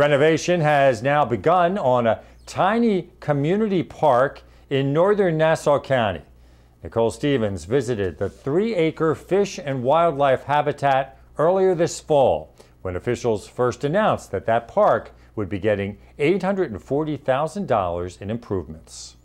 Renovation has now begun on a tiny community park in northern Nassau County. Nicole Stevens visited the three acre fish and wildlife habitat earlier this fall when officials first announced that that park would be getting $840,000 in improvements.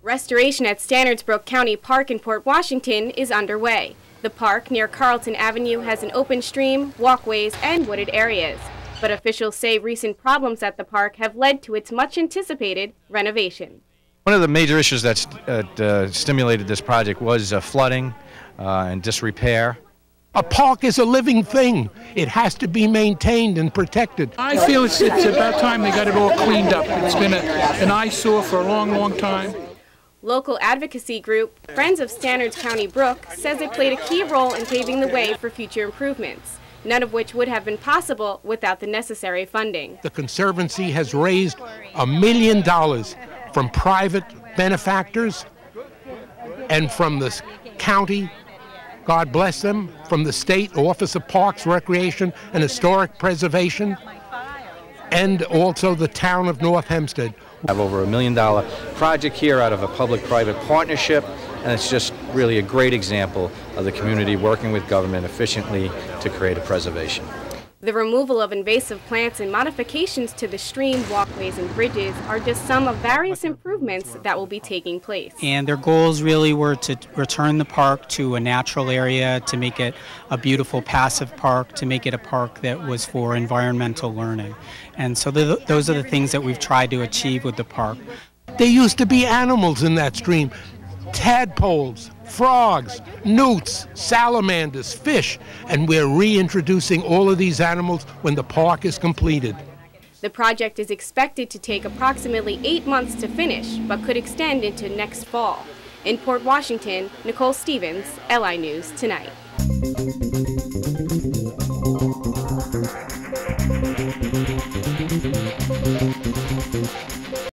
Restoration at Stannard's Brook County Park in Port Washington is underway. The park near Carlton Avenue has an open stream, walkways, and wooded areas. But officials say recent problems at the park have led to its much anticipated renovation. One of the major issues that uh, stimulated this project was uh, flooding uh, and disrepair. A park is a living thing. It has to be maintained and protected. I feel it's, it's about time they got it all cleaned up. It's been a, an eyesore for a long, long time. Local advocacy group Friends of Stannards County Brook says it played a key role in paving the way for future improvements, none of which would have been possible without the necessary funding. The Conservancy has raised a million dollars from private benefactors and from the county, God bless them, from the state Office of Parks, Recreation, and Historic Preservation, and also the town of North Hempstead I have over a million dollar project here out of a public-private partnership, and it's just really a great example of the community working with government efficiently to create a preservation. The removal of invasive plants and modifications to the stream, walkways, and bridges are just some of various improvements that will be taking place. And their goals really were to return the park to a natural area, to make it a beautiful passive park, to make it a park that was for environmental learning. And so the, those are the things that we've tried to achieve with the park. There used to be animals in that stream tadpoles, frogs, newts, salamanders, fish, and we're reintroducing all of these animals when the park is completed. The project is expected to take approximately eight months to finish, but could extend into next fall. In Port Washington, Nicole Stevens, LI News Tonight.